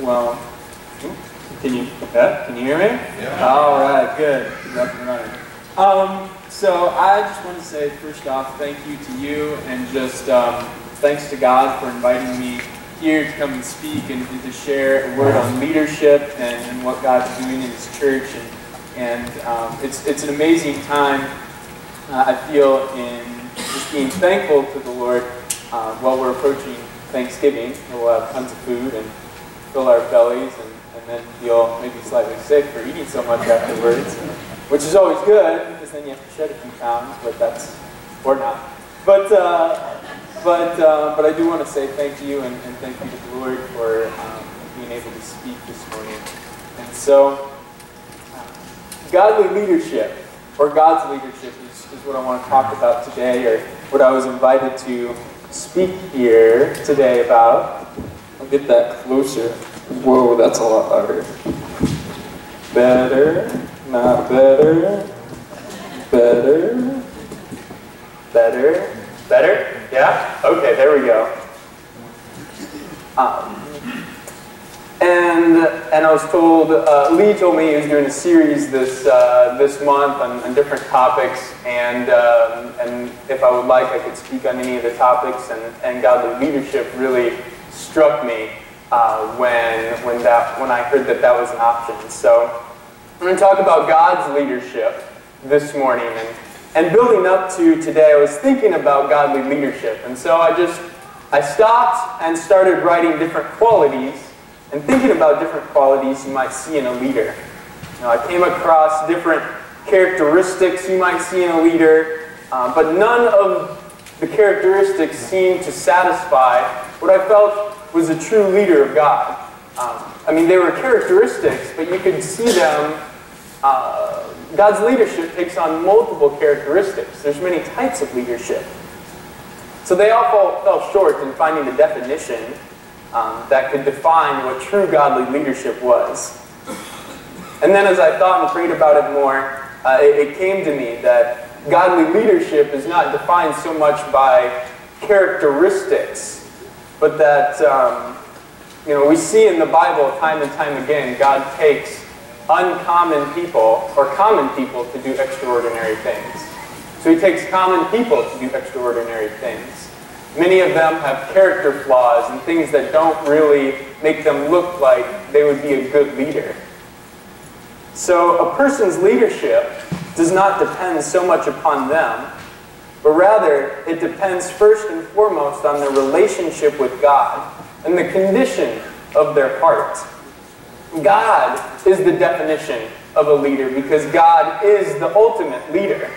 Well, can you, yeah, can you hear me? Yeah. All right, good. Keep up and running. Um, so I just want to say, first off, thank you to you, and just um, thanks to God for inviting me here to come and speak and, and to share a word on leadership and, and what God's doing in His church. And, and um, it's, it's an amazing time, uh, I feel, in just being thankful to the Lord uh, while we're approaching Thanksgiving. And we'll have tons of food and fill our bellies and, and then feel maybe slightly sick for eating so much afterwards, which is always good because then you have to shed a few pounds, but that's, or not. But, uh, but, uh, but I do want to say thank you and, and thank you to the Lord for um, being able to speak this morning. And so, uh, godly leadership, or God's leadership, is, is what I want to talk about today, or what I was invited to speak here today about. I'll get that closer. Whoa, that's a lot louder. Better, not better, better, better, better. Yeah? Okay, there we go. Um, and and I was told, uh, Lee told me he was doing a series this uh, this month on, on different topics, and um, and if I would like, I could speak on any of the topics. And, and godly leadership really struck me uh, when when that when I heard that that was an option. So I'm going to talk about God's leadership this morning, and and building up to today, I was thinking about godly leadership, and so I just I stopped and started writing different qualities and thinking about different qualities you might see in a leader. Know, I came across different characteristics you might see in a leader, uh, but none of the characteristics seemed to satisfy what I felt was a true leader of God. Um, I mean, they were characteristics, but you could see them. Uh, God's leadership takes on multiple characteristics. There's many types of leadership. So they all fall, fell short in finding a definition um, that could define what true godly leadership was. And then as I thought and prayed about it more, uh, it, it came to me that godly leadership is not defined so much by characteristics, but that um, you know we see in the Bible time and time again God takes uncommon people or common people to do extraordinary things. So He takes common people to do extraordinary things. Many of them have character flaws and things that don't really make them look like they would be a good leader. So a person's leadership does not depend so much upon them, but rather it depends first and foremost on their relationship with God and the condition of their heart. God is the definition of a leader because God is the ultimate leader.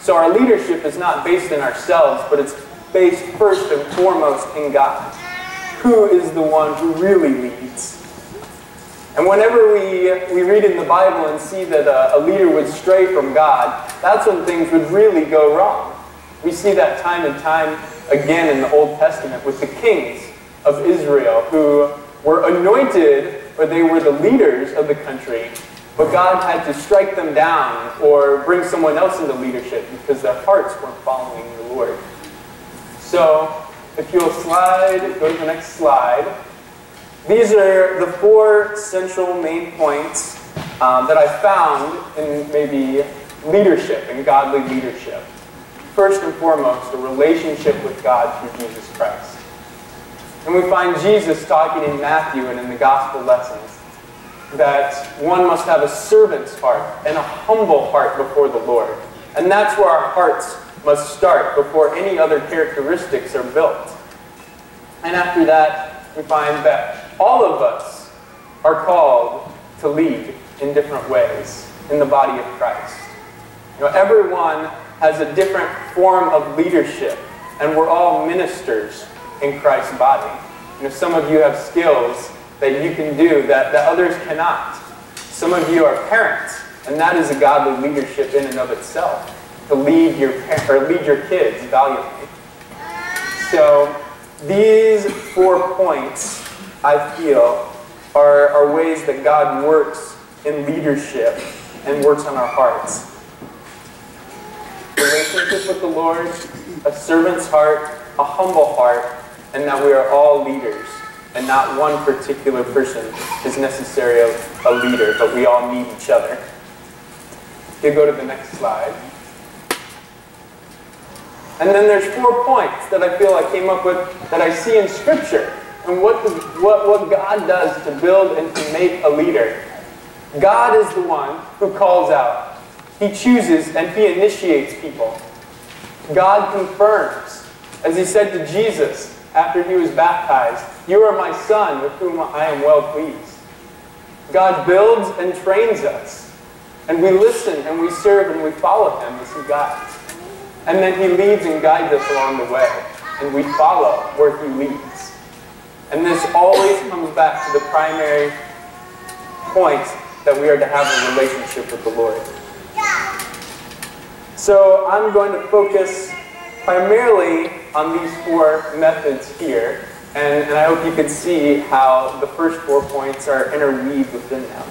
So our leadership is not based in ourselves, but it's based first and foremost in God. Who is the one who really leads? And whenever we, we read in the Bible and see that a, a leader would stray from God, that's when things would really go wrong. We see that time and time again in the Old Testament with the kings of Israel who were anointed, or they were the leaders of the country, but God had to strike them down or bring someone else into leadership because their hearts weren't following the Lord. So, if you'll slide, go to the next slide. These are the four central main points um, that I found in maybe leadership and godly leadership. First and foremost, a relationship with God through Jesus Christ. And we find Jesus talking in Matthew and in the gospel lessons that one must have a servant's heart and a humble heart before the Lord. And that's where our hearts must start before any other characteristics are built. And after that, we find that all of us are called to lead in different ways in the body of Christ. You know, everyone has a different form of leadership, and we're all ministers in Christ's body. You know, some of you have skills that you can do that, that others cannot. Some of you are parents, and that is a godly leadership in and of itself, to lead your, or lead your kids valiantly. So these four points, I feel, are, are ways that God works in leadership and works on our hearts. Relationship with the Lord, a servant's heart, a humble heart, and that we are all leaders and not one particular person is necessarily a leader, but we all need each other. You go to the next slide. And then there's four points that I feel I came up with that I see in Scripture and what, the, what, what God does to build and to make a leader. God is the one who calls out. He chooses and he initiates people. God confirms. As he said to Jesus after he was baptized, You are my son with whom I am well pleased. God builds and trains us. And we listen and we serve and we follow him as he guides. And then he leads and guides us along the way. And we follow where he leads. And this always comes back to the primary point that we are to have a relationship with the Lord. So I'm going to focus primarily on these four methods here. And, and I hope you can see how the first four points are interweaved within them.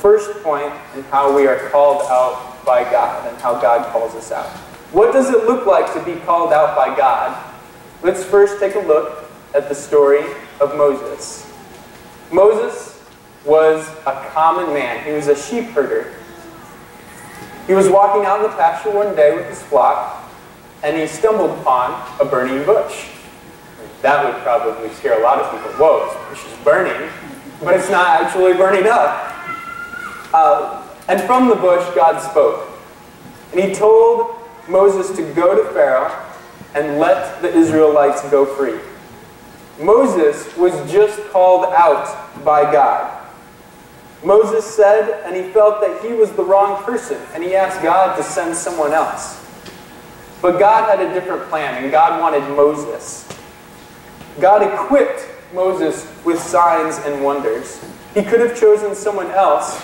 First point in how we are called out by God and how God calls us out. What does it look like to be called out by God? Let's first take a look at the story of Moses. Moses was a common man. He was a sheep herder. He was walking out in the pasture one day with his flock, and he stumbled upon a burning bush. That would probably scare a lot of people. Whoa, this bush is burning, but it's not actually burning up. Uh, and from the bush, God spoke. And he told Moses to go to Pharaoh and let the Israelites go free. Moses was just called out by God. Moses said, and he felt that he was the wrong person, and he asked God to send someone else. But God had a different plan, and God wanted Moses. God equipped Moses with signs and wonders. He could have chosen someone else,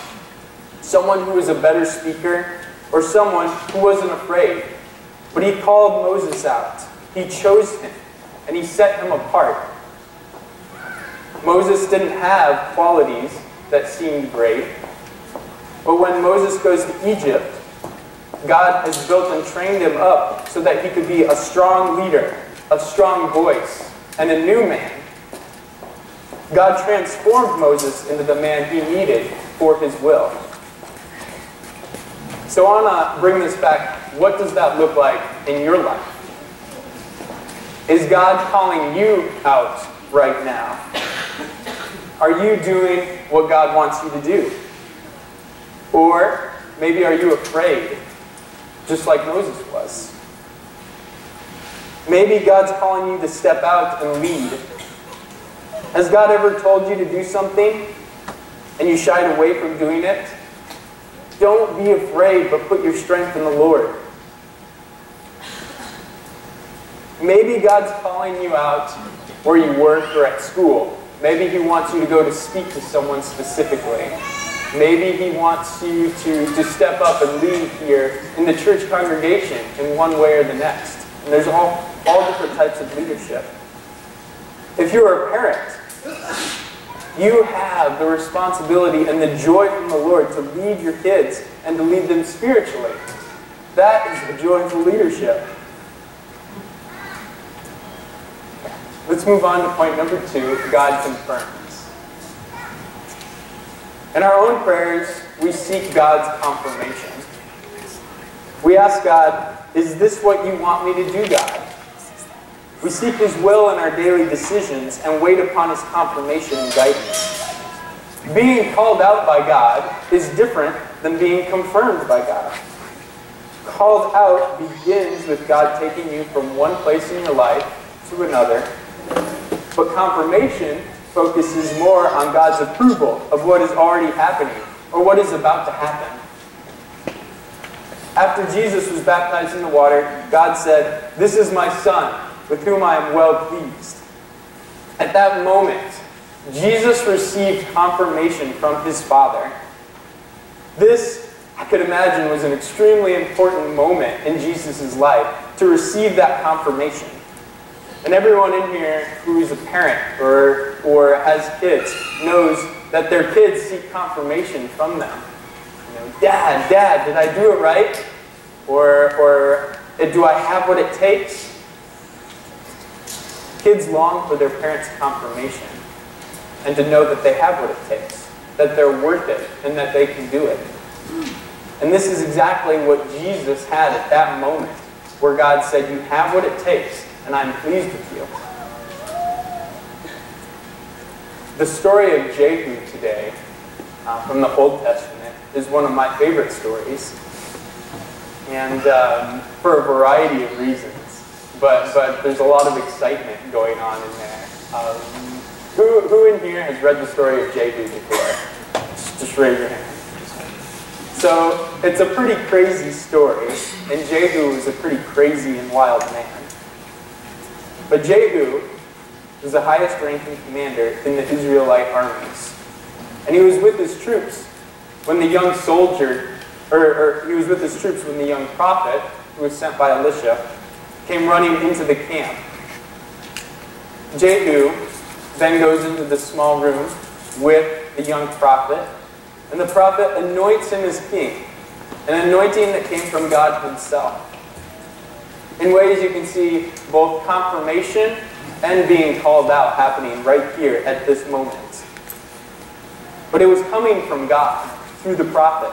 someone who was a better speaker, or someone who wasn't afraid. But he called Moses out. He chose him, and he set him apart. Moses didn't have qualities that seemed great. But when Moses goes to Egypt, God has built and trained him up so that he could be a strong leader, a strong voice, and a new man. God transformed Moses into the man he needed for his will. So I want to bring this back. What does that look like in your life? Is God calling you out right now? Are you doing what God wants you to do? Or maybe are you afraid, just like Moses was? Maybe God's calling you to step out and lead. Has God ever told you to do something and you shied away from doing it? Don't be afraid, but put your strength in the Lord. Maybe God's calling you out where you work or at school. Maybe He wants you to go to speak to someone specifically. Maybe He wants you to, to step up and lead here in the church congregation in one way or the next. And there's all, all different types of leadership. If you're a parent, you have the responsibility and the joy from the Lord to lead your kids and to lead them spiritually. That is the joyful leadership. Let's move on to point number two God confirms. In our own prayers, we seek God's confirmation. We ask God, Is this what you want me to do, God? We seek His will in our daily decisions and wait upon His confirmation and guidance. Being called out by God is different than being confirmed by God. Called out begins with God taking you from one place in your life to another, but confirmation focuses more on God's approval of what is already happening or what is about to happen. After Jesus was baptized in the water, God said, This is my Son with whom I am well pleased. At that moment, Jesus received confirmation from his Father. This, I could imagine, was an extremely important moment in Jesus' life to receive that confirmation. And everyone in here who is a parent or, or has kids knows that their kids seek confirmation from them. You know, Dad, Dad, did I do it right? Or, or eh, Do I have what it takes? Kids long for their parents' confirmation and to know that they have what it takes, that they're worth it, and that they can do it. And this is exactly what Jesus had at that moment, where God said, You have what it takes, and I'm pleased with you. The story of Jehu today uh, from the Old Testament is one of my favorite stories, and um, for a variety of reasons. But, but there's a lot of excitement going on in there. Um, who, who in here has read the story of Jehu before? Just, raise your hand. So it's a pretty crazy story, and Jehu was a pretty crazy and wild man. But Jehu was the highest ranking commander in the Israelite armies. And he was with his troops when the young soldier, or, or he was with his troops when the young prophet, who was sent by Elisha, came running into the camp. Jehu then goes into the small room with the young prophet, and the prophet anoints him as king, an anointing that came from God himself. In ways you can see both confirmation and being called out happening right here at this moment. But it was coming from God through the prophet.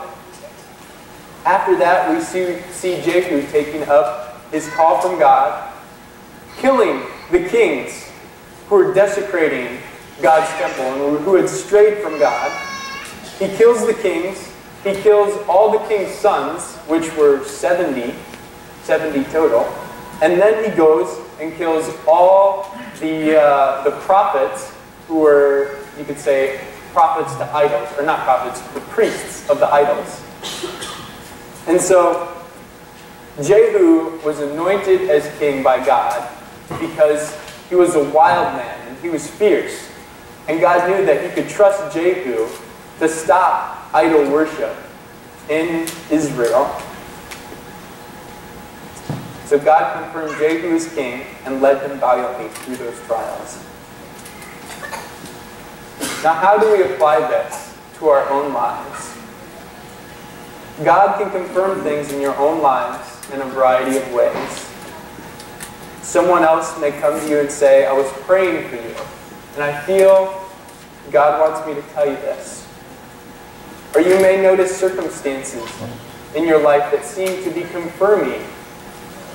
After that, we see, see Jehu taking up his call from God, killing the kings who were desecrating God's temple and who had strayed from God. He kills the kings. He kills all the king's sons, which were 70, 70 total. And then he goes and kills all the, uh, the prophets who were, you could say, prophets to idols, or not prophets, the priests of the idols. And so Jehu was anointed as king by God because he was a wild man and he was fierce. And God knew that he could trust Jehu to stop idol worship in Israel. So God confirmed Jehu as king and led him valiantly through those trials. Now, how do we apply this to our own lives? God can confirm things in your own lives in a variety of ways. Someone else may come to you and say, I was praying for you, and I feel God wants me to tell you this. Or you may notice circumstances in your life that seem to be confirming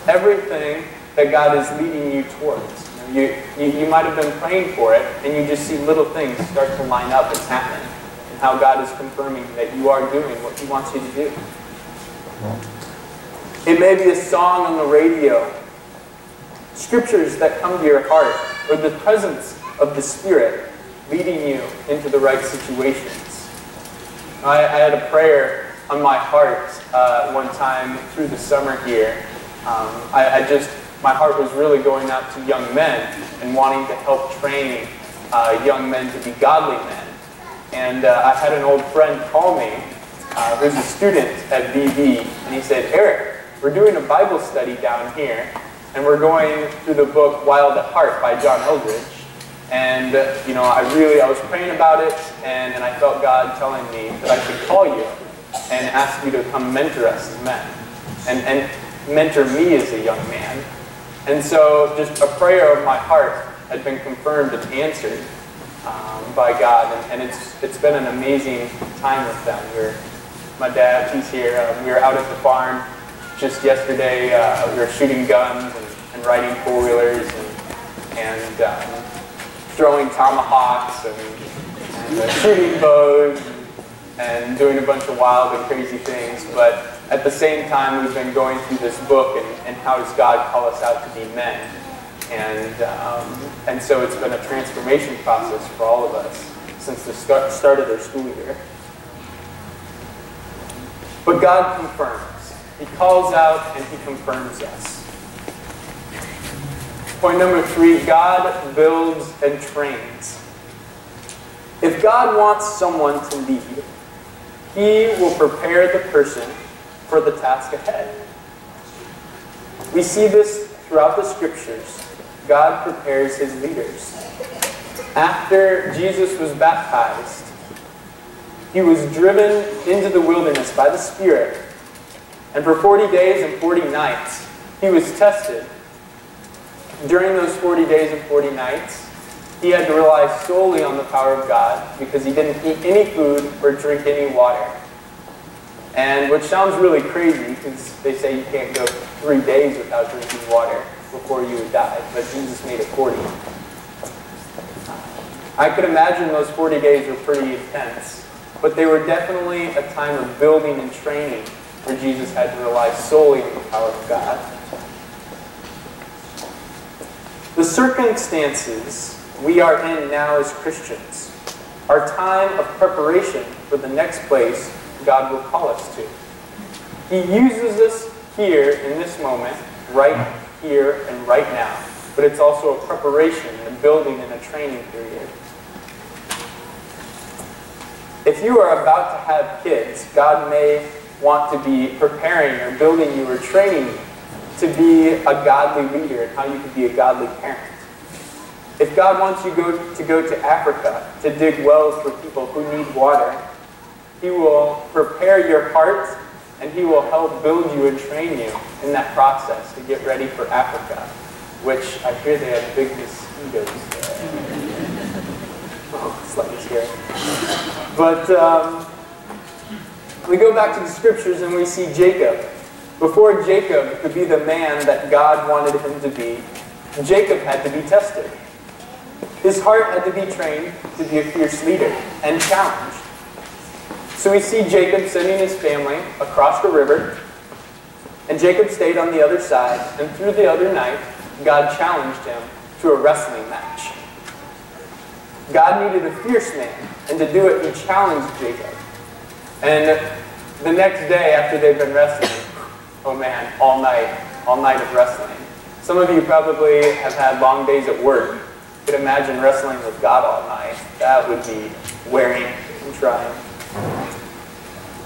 everything that God is leading you towards. You, you, you might have been praying for it, and you just see little things start to line up and happen, and how God is confirming that you are doing what He wants you to do. It may be a song on the radio, scriptures that come to your heart, or the presence of the Spirit leading you into the right situations. I, I had a prayer on my heart uh, one time through the summer here. Um, I, I, just, my heart was really going out to young men and wanting to help train uh, young men to be godly men. And uh, I had an old friend call me uh, who's a student at VB, and he said, Eric, we're doing a Bible study down here, and we're going through the book Wild at Heart by John Eldredge. And, uh, you know, I really, I was praying about it, and, and I felt God telling me that I should call you and ask you to come mentor us as men, and, and mentor me as a young man. And so just a prayer of my heart had been confirmed and answered um, by God, and, and, it's, it's been an amazing time with them. We're, my dad, he's here. Uh, we were out at the farm just yesterday. Uh, we were shooting guns and, and riding four-wheelers and, and um, throwing tomahawks and, and uh, shooting bows and doing a bunch of wild and crazy things. But at the same time, we've been going through this book and, and how does God call us out to be men? And, um, and so it's been a transformation process for all of us since the start, start of their school year. But God confirms. He calls out and he confirms us. Point number three, God builds and trains. If God wants someone to lead, he will prepare the person for the task ahead. We see this throughout the scriptures. God prepares his leaders. After Jesus was baptized, he was driven into the wilderness by the Spirit. And for 40 days and 40 nights, he was tested. During those 40 days and 40 nights, he had to rely solely on the power of God because he didn't eat any food or drink any water. And which sounds really crazy because they say you can't go three days without drinking water before you would die, but Jesus made it 40. I could imagine those 40 days were pretty intense, but they were definitely a time of building and training where Jesus had to rely solely on the power of God. The circumstances we are in now as Christians our time of preparation for the next place God will call us to. He uses us here in this moment, right here and right now, but it's also a preparation, a building, and a training period. If you are about to have kids, God may want to be preparing or building you or training you to be a godly leader and how you can be a godly parent. If God wants you go, to go to Africa to dig wells for people who need water, He will prepare your heart and He will help build you and train you in that process to get ready for Africa, which I hear they have big mosquitoes there. Oh, slightly scary. But um, we go back to the scriptures and we see Jacob. Before Jacob could be the man that God wanted him to be, Jacob had to be tested. His heart had to be trained to be a fierce leader and challenged. So we see Jacob sending his family across the river, and Jacob stayed on the other side, and through the other night, God challenged him to a wrestling match. God needed a fierce man, and to do it, he challenged Jacob. And the next day after they've been wrestling, oh man, all night, all night of wrestling. Some of you probably have had long days at work. Could imagine wrestling with God all night. That would be wearing and trying.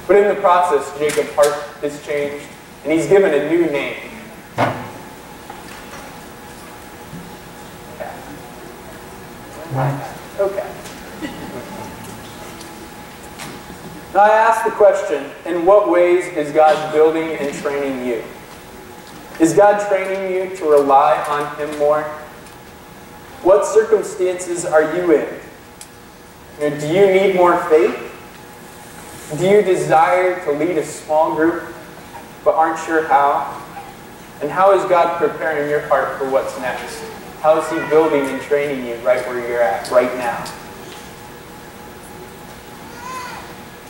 But in the process, Jacob's heart is changed, and he's given a new name. Okay. Now I ask the question, in what ways is God building and training you? Is God training you to rely on Him more? What circumstances are you in? You know, do you need more faith? Do you desire to lead a small group but aren't sure how? And how is God preparing your heart for what's next? How is He building and training you right where you're at right now?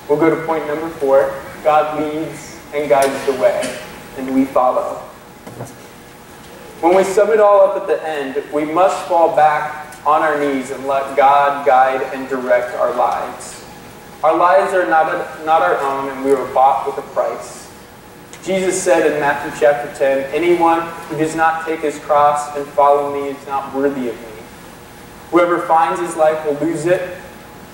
We'll go to point number four. God leads and guides the way, and we follow. When we sum it all up at the end, we must fall back on our knees and let God guide and direct our lives. Our lives are not, a, not our own, and we were bought with a price. Jesus said in Matthew chapter 10, Anyone who does not take his cross and follow me is not worthy of me. Whoever finds his life will lose it,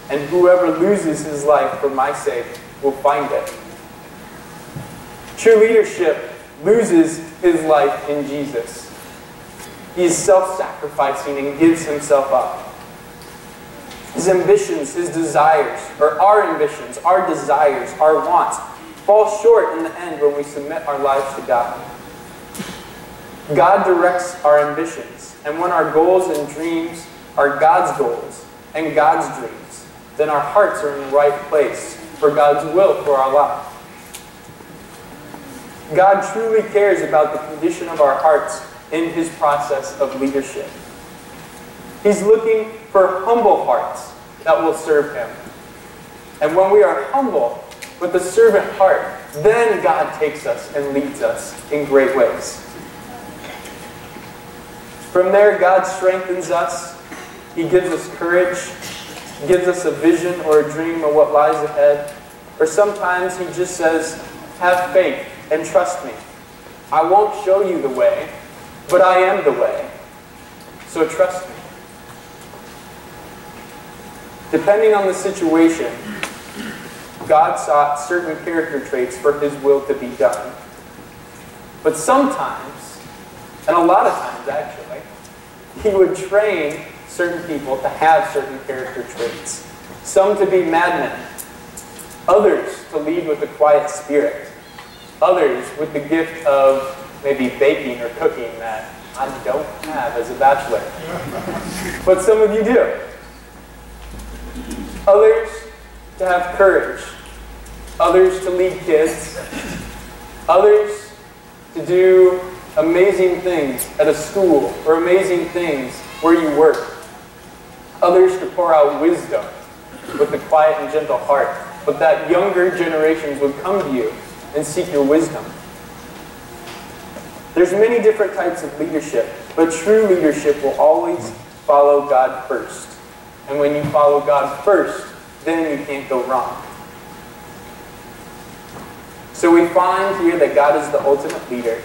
and whoever loses his life for my sake will find it. True leadership loses his life in Jesus. He is self sacrificing and gives himself up his ambitions, his desires, or our ambitions, our desires, our wants, fall short in the end when we submit our lives to God. God directs our ambitions, and when our goals and dreams are God's goals and God's dreams, then our hearts are in the right place for God's will for our life. God truly cares about the condition of our hearts in his process of leadership. He's looking for humble hearts that will serve him. And when we are humble with a servant heart, then God takes us and leads us in great ways. From there, God strengthens us. He gives us courage, gives us a vision or a dream of what lies ahead. Or sometimes He just says, Have faith and trust me. I won't show you the way, but I am the way. So trust me. Depending on the situation, God sought certain character traits for his will to be done. But sometimes, and a lot of times actually, he would train certain people to have certain character traits. Some to be madmen, others to lead with a quiet spirit, others with the gift of maybe baking or cooking that I don't have as a bachelor. but some of you do. Others to have courage. Others to lead kids. Others to do amazing things at a school or amazing things where you work. Others to pour out wisdom with a quiet and gentle heart. But that younger generations would come to you and seek your wisdom. There's many different types of leadership, but true leadership will always follow God first. And when you follow God first, then you can't go wrong. So we find here that God is the ultimate leader,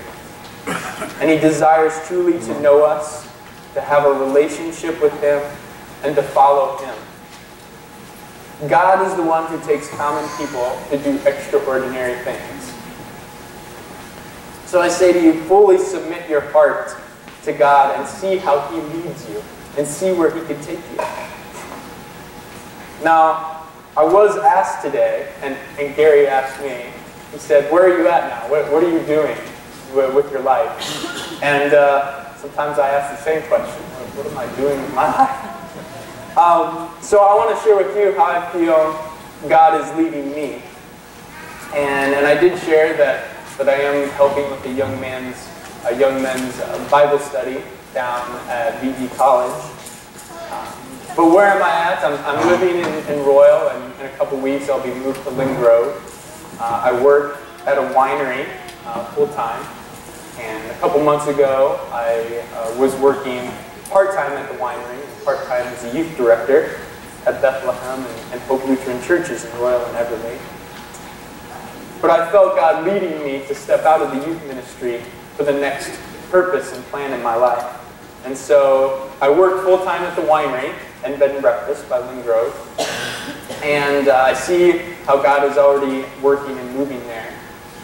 and He desires truly to know us, to have a relationship with Him, and to follow Him. God is the one who takes common people to do extraordinary things. So I say to you, fully submit your heart to God and see how He leads you and see where He can take you. Now, I was asked today, and, and Gary asked me, he said, Where are you at now? What, what are you doing with, your life? And uh, sometimes I ask the same question What am I doing with my life? Um, so I want to share with you how I feel God is leading me. And, and I did share that, that I am helping with a young man's, a young men's Bible study down at VD College. Um, but where am I at? I'm, I'm living in, in Royal, and in a couple weeks I'll be moved to Linn Grove. Uh, I work at a winery uh, full time, and a couple months ago I uh, was working part time at the winery, part time as a youth director at Bethlehem and, and Hope Lutheran Churches in Royal and Everly. But I felt God leading me to step out of the youth ministry for the next purpose and plan in my life. And so I worked full time at the winery and bed and breakfast by Linn Grove. And uh, I see how God is already working and moving there.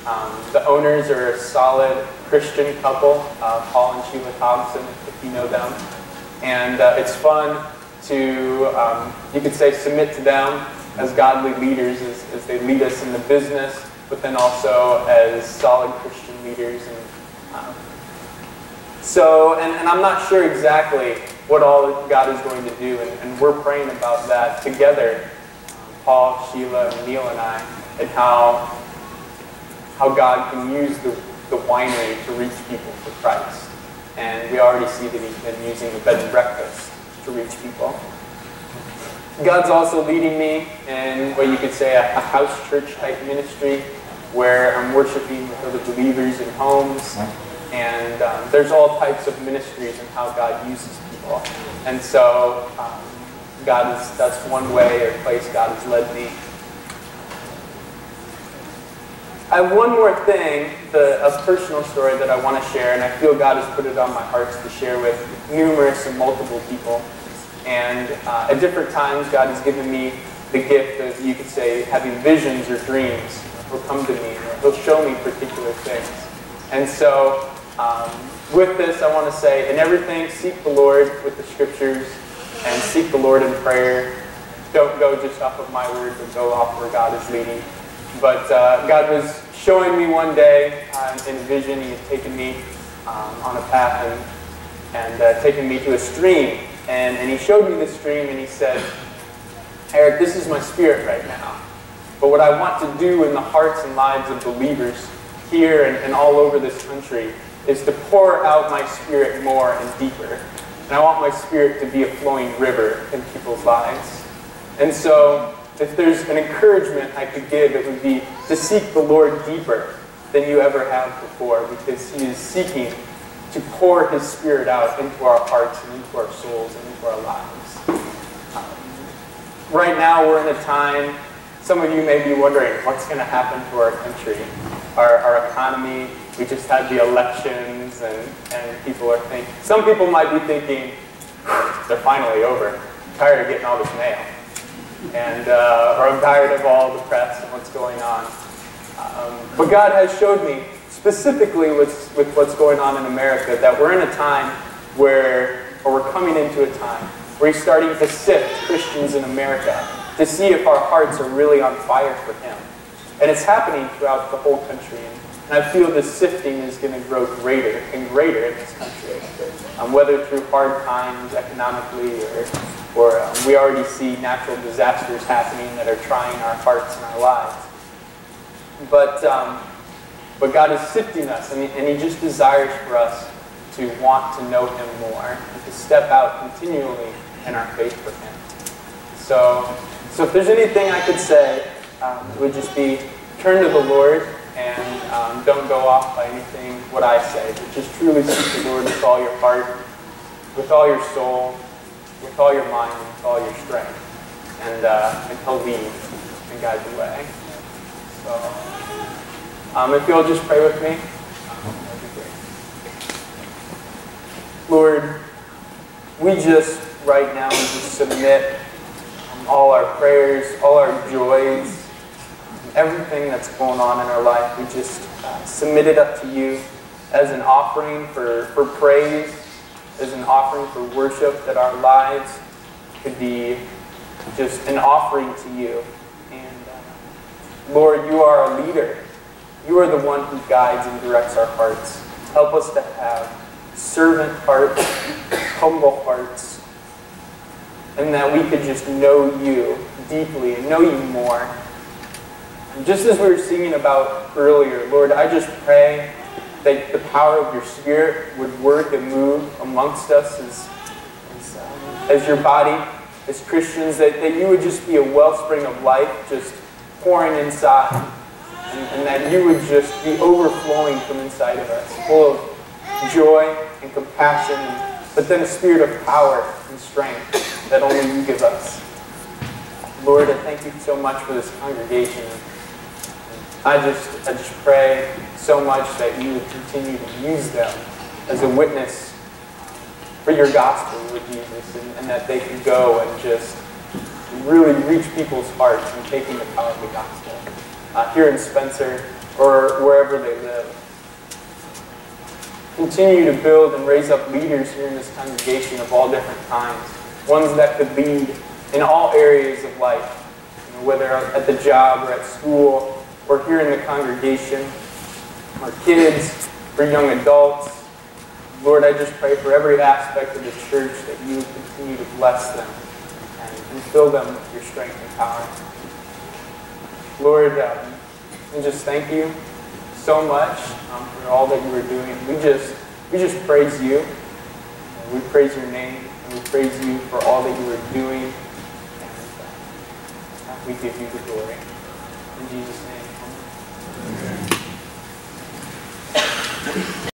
Um, the owners are a solid Christian couple, uh, Paul and Sheila Thompson, if you know them. And uh, it's fun to, um, you could say, submit to them as godly leaders as, as, they lead us in the business, but then also as solid Christian leaders. And um, so, and, and I'm not sure exactly what all God is going to do, and, and we're praying about that together Paul, Sheila, Neil and I, and how, how God can use the, the winery to reach people for Christ. And we already see that he's been using the bed and breakfast to reach people. God's also leading me in what you could say a, a house church type ministry where I'm worshiping with other believers in homes. And um, there's all types of ministries and how God uses people. And so um, God is, that's one way or place God has led me. I have one more thing, the, a personal story that I want to share, and I feel God has put it on my heart to share with numerous and multiple people. And uh, at different times, God has given me the gift of, you could say, having visions or dreams. He'll come to me, He'll show me particular things. And so, um, with this, I want to say, in everything, seek the Lord with the scriptures and seek the Lord in prayer. Don't go just off of my word, but go off where God is leading. But uh, God was showing me one day uh, in a vision, He had taken me um, on a path and, and uh, taken me to a stream. And, and He showed me this dream and He said, Eric, this is my spirit right now. But what I want to do in the hearts and lives of believers here and, and all over this country is to pour out my spirit more and deeper. And I want my spirit to be a flowing river in people's lives. And so, if there's an encouragement I could give, it would be to seek the Lord deeper than you ever have before, because He is seeking to pour His Spirit out into our hearts and into our souls and into our lives. Um, right now, we're in a time, some of you may be wondering what's going to happen to our country, our, our economy, we just had the elections and, and people are thinking, some people might be thinking, they're finally over. I'm tired of getting all this mail. And, uh, or I'm tired of all the press and what's going on. Um, but God has showed me, specifically with, with what's going on in America, that we're in a time where, or we're coming into a time where He's starting to sift Christians in America to see if our hearts are really on fire for Him. And it's happening throughout the whole country. And I feel this sifting is going to grow greater and greater in this country. Um, whether through hard times economically or, or um, we already see natural disasters happening that are trying our hearts and our lives. But, um, but God is sifting us, and he, and he just desires for us to want to know Him more and to step out continually in our faith for Him. So, so if there's anything I could say, um, it would just be turn to the Lord and um, don't go off by anything what I say, but just truly seek the Lord with all your heart, with all your soul, with all your mind, with all your strength, and, uh, and He'll lead and guide the way. So, um, if you'll just pray with me. Lord, we just right now we just submit all our prayers, all our joys, everything that's going on in our life. We just uh, submit it up to you as an offering for, for praise, as an offering for worship, that our lives could be just an offering to you. And uh, Lord, you are a leader. You are the one who guides and directs our hearts. Help us to have servant hearts, humble hearts, and that we could just know you deeply and know you more. And just as we were singing about earlier, Lord, I just pray that the power of your Spirit would work and move amongst us as, as, as your body, as Christians, that, that you would just be a wellspring of life just pouring inside, and, and that you would just be overflowing from inside of us, full of joy and compassion, but then a spirit of power and strength that only you give us. Lord, I thank you so much for this congregation. I just, I just pray so much that you would continue to use them as a witness for your gospel, Lord Jesus, and, and that they can go and just really reach people's hearts in taking the power of the gospel uh, here in Spencer or wherever they live continue to build and raise up leaders here in this congregation of all different kinds, ones that could lead in all areas of life, you know, whether at the job or at school or here in the congregation, or kids, or young adults. Lord, I just pray for every aspect of the church that you continue to bless them and, and fill them with your strength and power. Lord, um, and just thank you so much um, for all that you are doing. We just we just praise you. We praise your name, and we praise you for all that you are doing. And uh, we give you the glory. In Jesus' name. Amen.